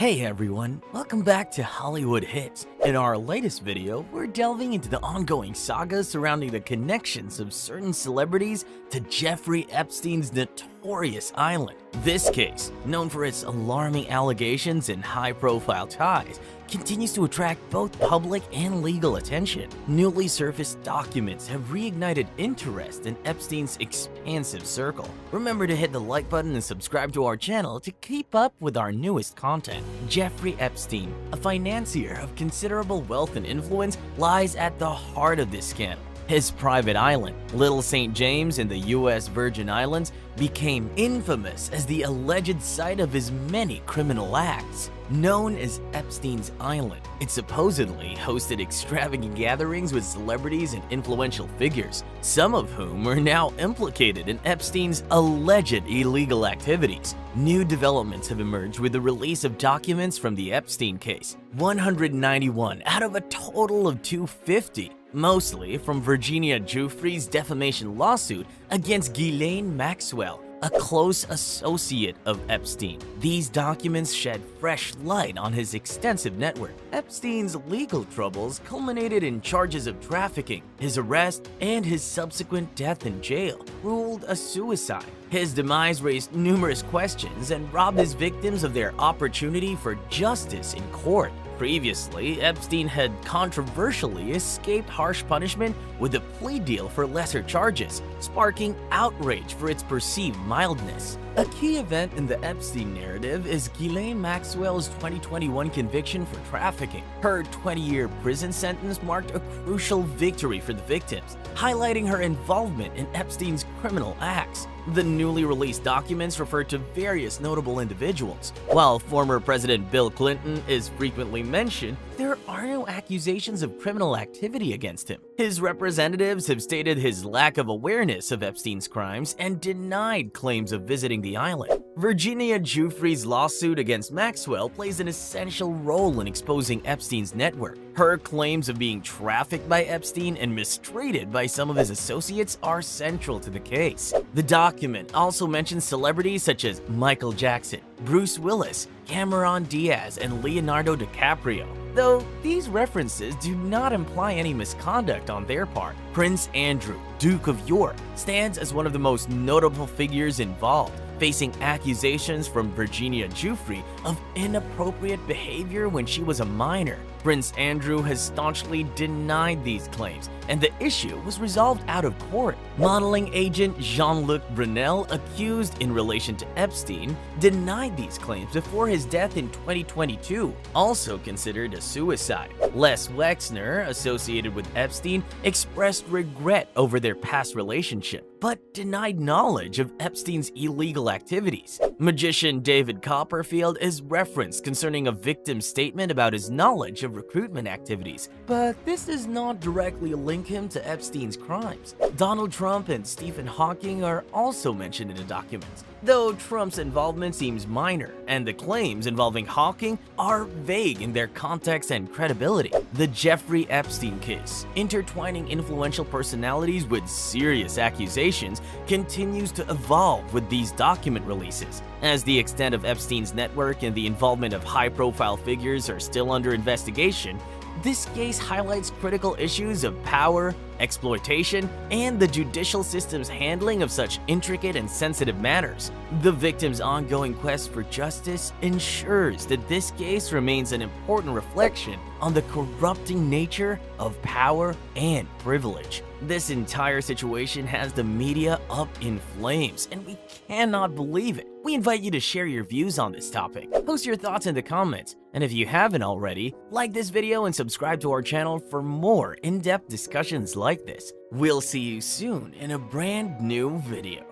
Hey everyone, welcome back to Hollywood Hits. In our latest video, we're delving into the ongoing saga surrounding the connections of certain celebrities to Jeffrey Epstein's notorious island. This case, known for its alarming allegations and high-profile ties, continues to attract both public and legal attention. Newly surfaced documents have reignited interest in Epstein's expansive circle. Remember to hit the like button and subscribe to our channel to keep up with our newest content. Jeffrey Epstein, a financier of considerable wealth and influence, lies at the heart of this scandal. His private island, Little St. James in the US Virgin Islands, became infamous as the alleged site of his many criminal acts. Known as Epstein's Island, it supposedly hosted extravagant gatherings with celebrities and influential figures, some of whom are now implicated in Epstein's alleged illegal activities. New developments have emerged with the release of documents from the Epstein case, 191 out of a total of 250 mostly from Virginia Giuffre's defamation lawsuit against Ghislaine Maxwell, a close associate of Epstein. These documents shed fresh light on his extensive network. Epstein's legal troubles culminated in charges of trafficking, his arrest, and his subsequent death in jail, ruled a suicide. His demise raised numerous questions and robbed his victims of their opportunity for justice in court. Previously, Epstein had controversially escaped harsh punishment with a plea deal for lesser charges, sparking outrage for its perceived mildness. A key event in the Epstein narrative is Ghislaine Maxwell's 2021 conviction for trafficking. Her 20-year prison sentence marked a crucial victory for the victims, highlighting her involvement in Epstein's criminal acts. The newly released documents refer to various notable individuals. While former President Bill Clinton is frequently mentioned, there are no accusations of criminal activity against him. His representatives have stated his lack of awareness of Epstein's crimes and denied claims of visiting the island. Virginia Giuffre's lawsuit against Maxwell plays an essential role in exposing Epstein's network. Her claims of being trafficked by Epstein and mistreated by some of his associates are central to the case. The document also mentions celebrities such as Michael Jackson, Bruce Willis, Cameron Diaz, and Leonardo DiCaprio. Though these references do not imply any misconduct on their part, Prince Andrew, Duke of York, stands as one of the most notable figures involved, facing accusations from Virginia Giuffre of inappropriate behavior when she was a minor. Prince Andrew has staunchly denied these claims, and the issue was resolved out of court. Modeling agent Jean-Luc Brunel, accused in relation to Epstein, denied these claims before his death in 2022, also considered a suicide. Les Wexner, associated with Epstein, expressed regret over their past relationship, but denied knowledge of Epstein's illegal activities. Magician David Copperfield is referenced concerning a victim's statement about his knowledge of recruitment activities, but this does not directly link him to Epstein's crimes. Donald Trump and Stephen Hawking are also mentioned in the documents, though Trump's involvement seems minor, and the claims involving Hawking are vague in their context and credibility. The Jeffrey Epstein case, intertwining influential personalities with serious accusations, continues to evolve with these document releases. As the extent of Epstein's network and the involvement of high-profile figures are still under investigation, this case highlights critical issues of power, exploitation, and the judicial system's handling of such intricate and sensitive matters. The victim's ongoing quest for justice ensures that this case remains an important reflection on the corrupting nature of power and privilege. This entire situation has the media up in flames, and we cannot believe it. We invite you to share your views on this topic. Post your thoughts in the comments, and if you haven't already, like this video and subscribe to our channel for more in-depth discussions like this. We'll see you soon in a brand new video.